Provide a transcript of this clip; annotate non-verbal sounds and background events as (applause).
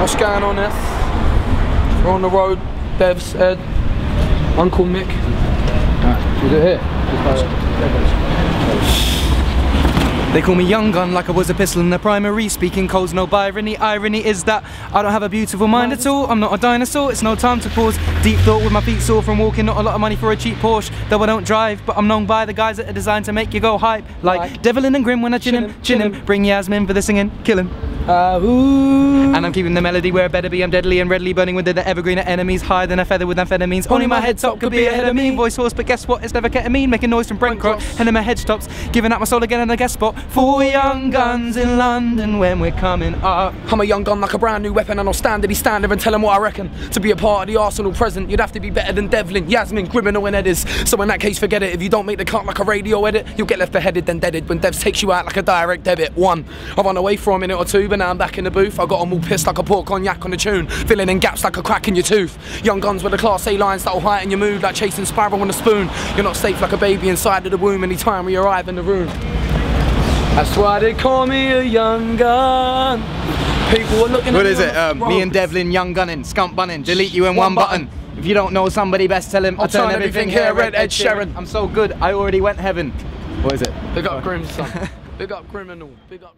What's going on there? We're on the road. Bev's Ed, Uncle Mick. Right. Is it here? They call me Young Gun like I was a pistol in the primary. Speaking cold's no irony. Irony is that I don't have a beautiful mind at all. I'm not a dinosaur. It's no time to pause. Deep thought with my feet sore from walking. Not a lot of money for a cheap Porsche. Though I don't drive, but I'm known by the guys that are designed to make you go hype. Like Like- Devlin and Grim when I chin him, Chin chin him, him. Bring Yasmin for the singing, kill him. Uh. And I'm keeping the melody where it better be. I'm deadly and redly burning with the evergreen at enemies. Higher than a feather with amphetamines. Only my head top could be ahead of me. Voice hoarse, but guess what? It's never ketamine. Making noise from Brent Cross. And then my head stops. Giving out my soul again in a guest spot. Four young guns in London when we're coming up. I'm a young gun like a brand new weapon and I'll stand he stand there and tell him what I reckon. To be a part of the Arsenal present, you'd have to be better than Devlin, Yasmin, Griminal and Edders. So in that case, forget it. If you don't make the cut like a radio edit, you'll get left beheaded then deaded when Devs takes you out like a direct debit. One, I run away for a minute or two, now I'm back in the booth. I got them all pissed like a poor cognac on the tune, filling in gaps like a crack in your tooth. Young guns with the class A lines that'll heighten your mood like chasing sparrow on a spoon. You're not safe like a baby inside of the womb anytime we arrive in the room. That's why they call me a young gun. People are looking What at is me it? Um, me and Devlin, young gunning, skunk bunning, delete you in One one, button. If you don't know somebody, best tell him. I'll turn everything here red, Ed Sheeran. I'm so good, I already went heaven. What is it? Big up Grim, son. (laughs) Big up Griminal. Big up.